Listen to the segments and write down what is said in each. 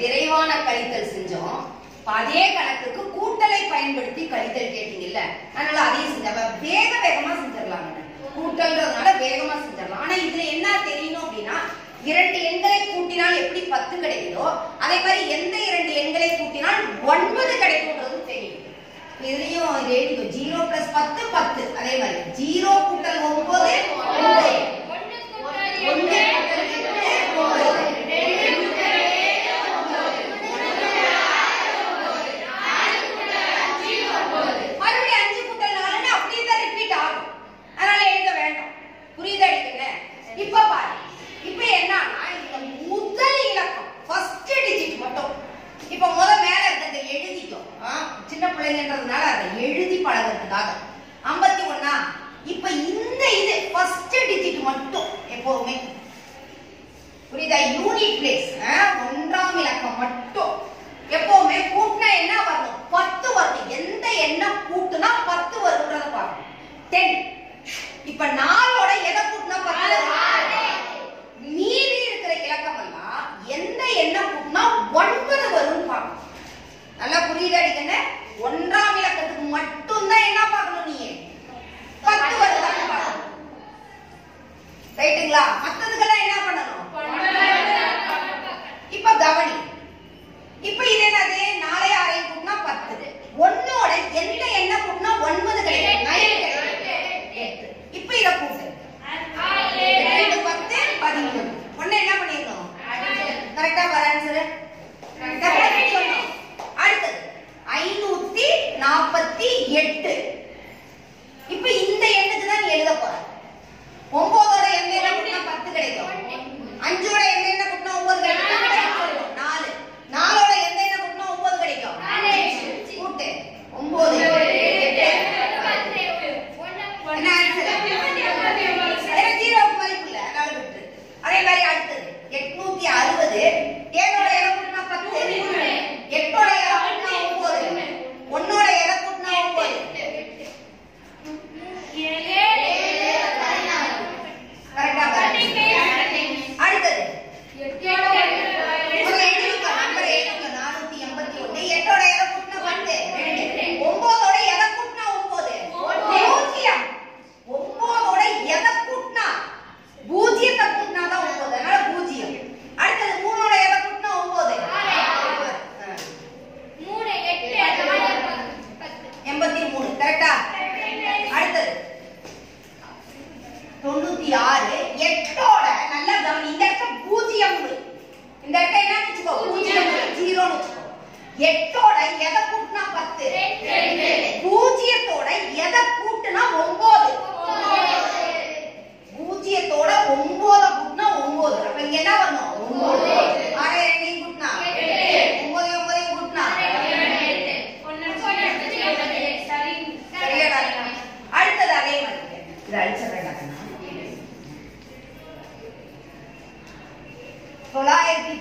விரைவான கழித்தல் செஞ்சோம். அதே கணக்குக்கு கூட்டலை பயன்படுத்தி கழித்தல் கேட்டீங்கல்ல அதனால அதையும் செஞ்சா வேக வேகமா செஞ்சிடலாம் கூட்டல்ன்றதுனால வேகமா செஞ்சிடலாம். ஆனா இதுல என்ன தெரியணும் அப்படின்னா இரண்டு எண்களை கூட்டினால் எப்படி பத்து கிடைக்குதோ அதே மாதிரி எந்த இரண்டு எண்களை கூட்டினால் ஒன்பது கிடைக்கும்ன்றது தெரியும். இதுலயும் ஜீரோ பிளஸ் பத்து பத்து. அதே மாதிரி ஜீரோ கூட்டல் ஒன்பது பழகிறதுனால அதை எழுதி பழகிறதுக்காக. ஐம்பத்தி ஒன்னா இப்ப இந்த இது ஃபர்ஸ்ட் டிஜிட் மட்டும் எப்போதுமே. புரியுதா? யூனிட் பிளேஸ் ஒன்றாம் இலக்கம் மட்டும். எப்பவுமே கூட்டினா என்ன வரணும் பத்து வரணும் எந்த எண்ணம் கூட்டுனா பத்து வரும்ன்றத பார்க்கணும். டென் இப்ப நாளோட எதை கூட்டினா பத்து மீதி இருக்கிற இலக்கம் எல்லாம் எந்த எண்ணம் கூட்டினா ஒன்பது வரும் பார்க்கணும். நல்லா புரியுதா? எட்டோட நல்லா கவனி. இந்த இடத்துல பூஜ்ஜியம் இந்த இடத்துல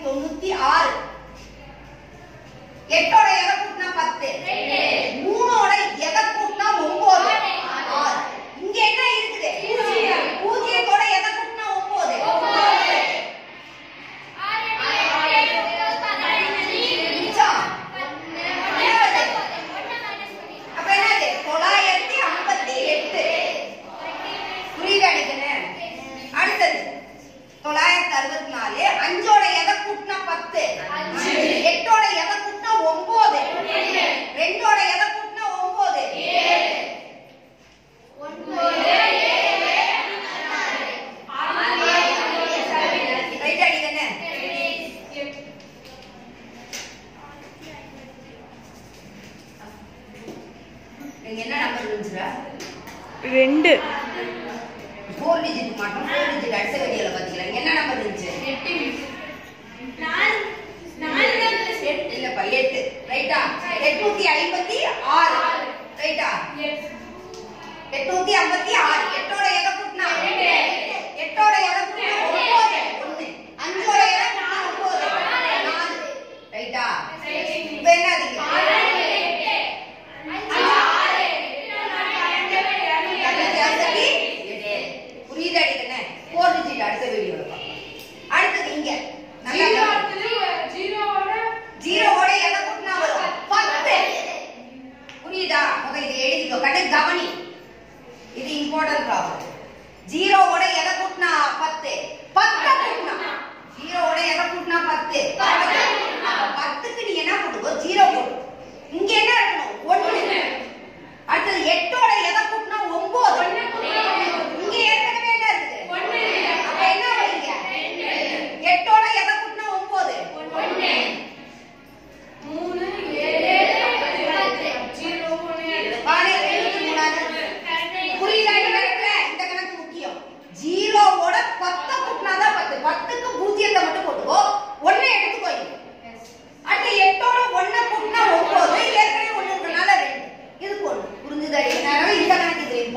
तुम्हारे आर तो ஃபோர் டிஜிட் மாட்டோம் ஃபோர் டிஜிட் அடுத்த வீடியோவில் பார்த்துக்கலாம் என்ன நம்பர் இருந்துச்சு எட்டு இல்லப்பா எட்டு. ரைட்டா எட்நூத்தி ஐம்பத்தி ஆறு. ரைட்டா எட்நூத்தி ஐம்பத்தி ஆறு. கவனி இது இம்பார்ட்டன்ட் ப்ராப்ளம் ஜீரோவோட எதை கூட்டினா பத்து? பத்து கூட்டினா. ஜீரோவோட எதை கூட்டினா பத்து?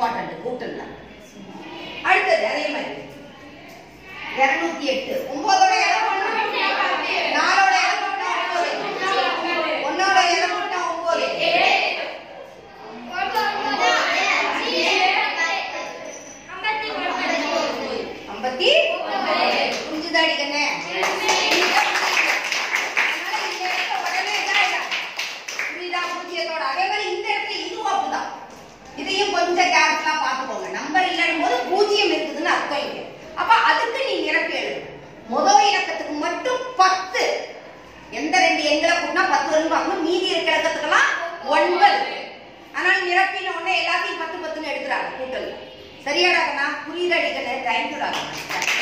இம்பார்ட்டன்ட் கூட்டுங்க அடுத்தது அதே மாதிரி இருநூத்தி எட்டு. ஒன்பதோட பத்துன்னு மீதி இருக்கிறதுக்கெல்லாம் ஒன்பது. ஆனால் நிரப்பின உடனே எல்லாத்தையும் பத்து பத்துன்னு எடுத்துறாங்க கூட்டல். சரியாடாக்கண்ணா புரியுதாடிக்கண்ணே தேங்க்யூடாக்கண்ணா